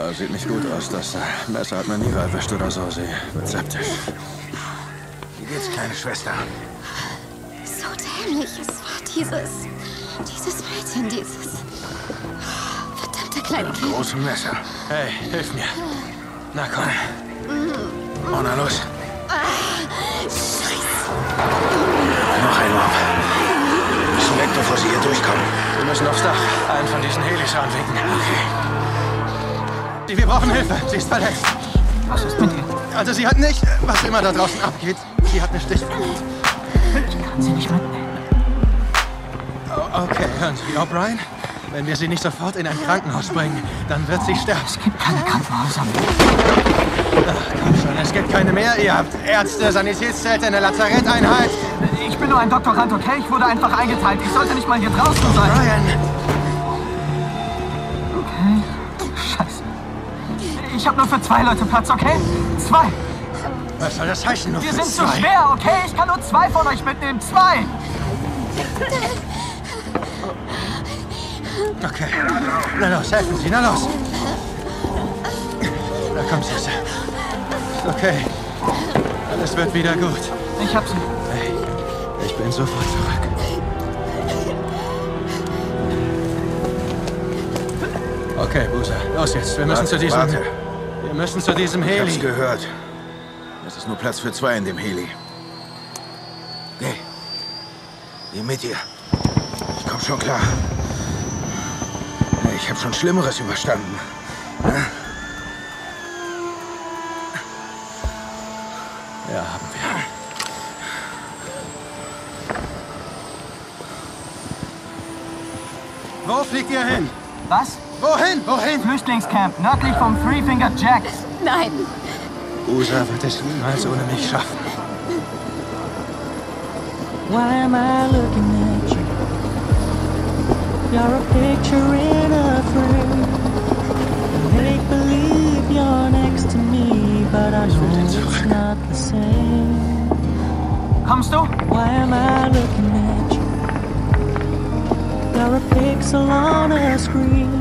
Ja, sieht nicht gut aus. Das äh, Messer hat man nie erwischt oder so. Sie wird septisch. Wie geht's, kleine Schwester? So dämlich. Es war dieses. Dieses Mädchen, dieses. Verdammte kleine Kind. Große Messer. Hey, hilf mir. Na komm. Oh, na los. Scheiße. Noch ein. Wir müssen weg, bevor sie hier durchkommen. Wir müssen aufs Dach. Einen von diesen Helis anwinken. Okay. Wir brauchen Hilfe. Sie ist verletzt. Was ist mit ihr? Also sie hat nicht, was immer da draußen abgeht. Sie hat eine Stichwunde. Ich kann sie nicht mitnehmen. Oh, okay, hören Sie, O'Brien. Wenn wir sie nicht sofort in ein Krankenhaus bringen, dann wird sie sterben. Es gibt keine Krankenhäuser. Komm schon, es gibt keine mehr. Ihr habt Ärzte, Sanitätszelte, eine Lazaretteinheit. Ich bin nur ein Doktorand, okay? Ich wurde einfach eingeteilt. Ich sollte nicht mal hier draußen sein. Brian, Ich habe nur für zwei Leute Platz, okay? Zwei. was soll das heißen? Nur Wir für sind zu zwei? schwer, okay? Ich kann nur zwei von euch mitnehmen. Zwei. Okay. Na los, helfen Sie, na los. Na komm, Süße. Okay. Alles wird wieder gut. Ich hab sie. Hey, ich bin sofort zurück. Okay, Busa, los jetzt. Wir müssen Warte, zu diesem... warte. Wir müssen zu diesem Ich hab's Heli. gehört. Es ist nur Platz für zwei in dem Heli. Geh. Geh mit ihr. Ich komm schon klar. Ich habe schon Schlimmeres überstanden. Ja, haben wir. Wo fliegt ihr hin? Was? Wohin? Wohin? Flüchtlingscamp, nördlich vom Three Finger Jack. Nein. Usa wird es niemals ohne mich schaffen. Why am I looking at you? You're a picture in a frame. Make believe you're next to me, but I know it's not the same. Kommst du? Why am I looking at you? You're a pixel on a screen. Nein.